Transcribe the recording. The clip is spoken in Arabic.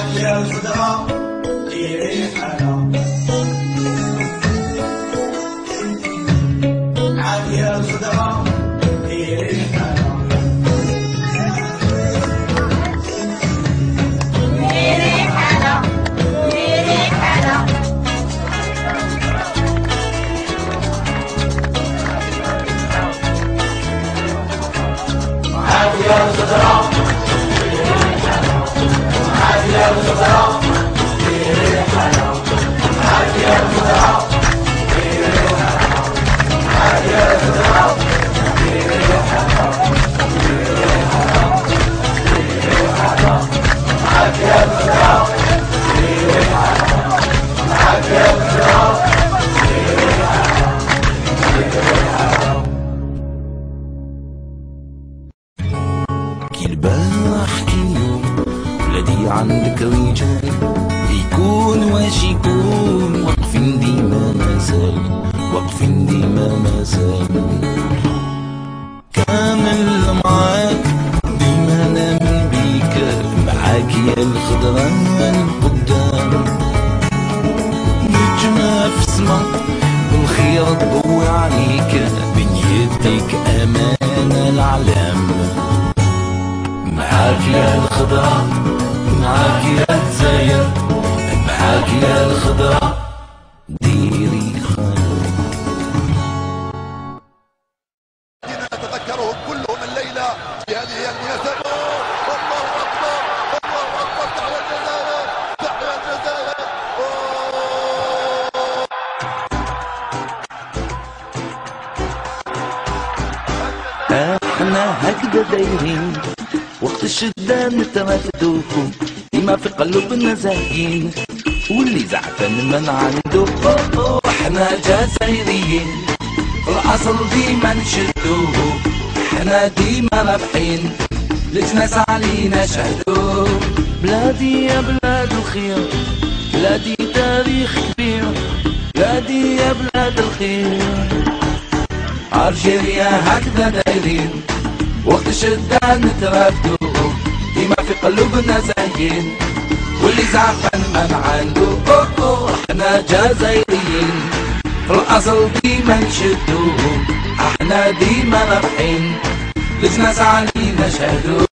عالية الخضرا ديري حالة الخضرا ديري حالة ديري حالة ديري حالة عالية الخضرا عندك رجال يكون واش يكون. واقفين ديما مازال واقفين ديما مازال كامل معاك ديما نامن بيك معاك يا الخضرا القدام. نجمة في السما والخير تضوي عليك بين يديك أمان العلام معاك يا الخضرا معاك يا الجزائر معاك يا الخضرا ديري نتذكرهم كلهم الليلة في هذه المناسبة الله أكبر الله أكبر تحيا الجزائر تحيا الجزائر. إحنا هكذا دايرين. وقت الشدة نتردوكم ديما في قلوبنا زاهيين واللي زعفان من عنده. إحنا جزائريين. الاصل ديما نشدوه. إحنا ديما رابحين. ليش ناس علينا شهدوا بلادي يا بلاد الخير. بلادي تاريخ كبير. بلادي يا بلاد الخير. ألجيريا هكذا دايرين. وقت الشدة نترافدو ديما في قلوبنا زاهيين واللي زعفان من عنده إحنا جزائريين في الأصل ديما نشدو. إحنا ديما رابحين. لجناس علينا شهدو